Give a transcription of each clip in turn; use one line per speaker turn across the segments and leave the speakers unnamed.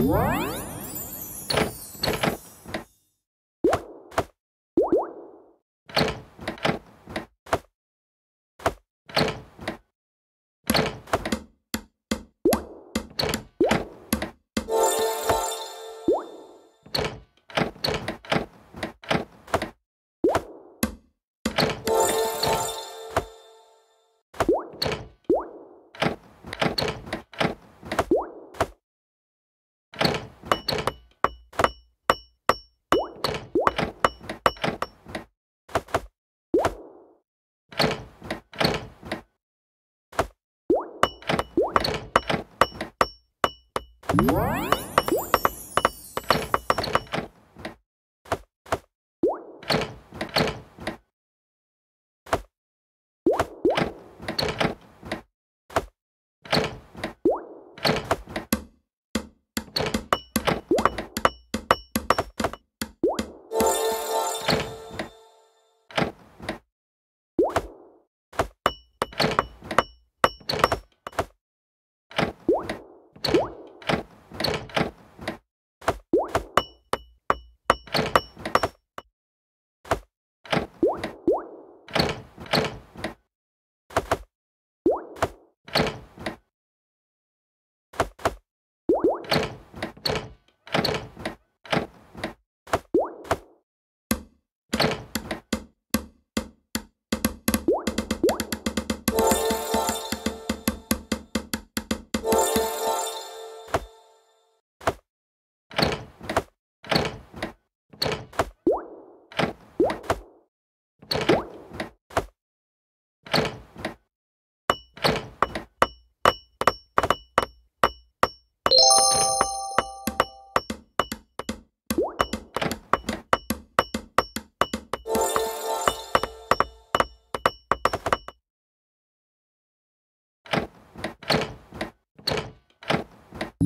What?
What?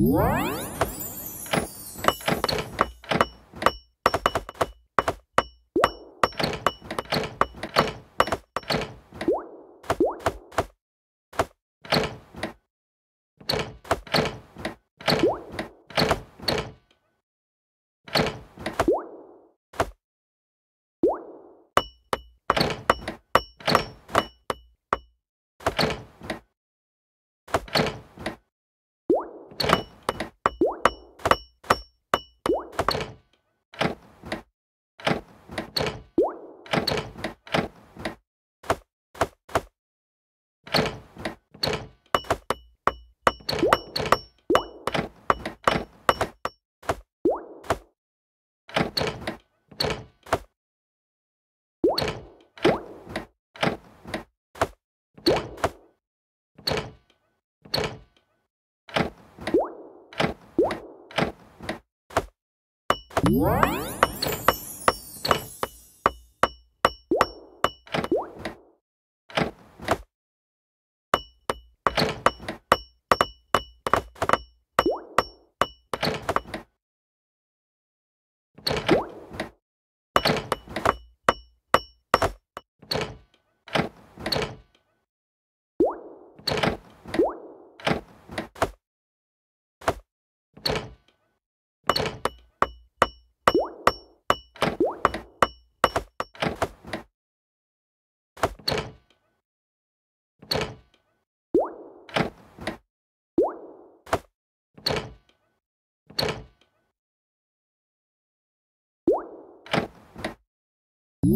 Música
What?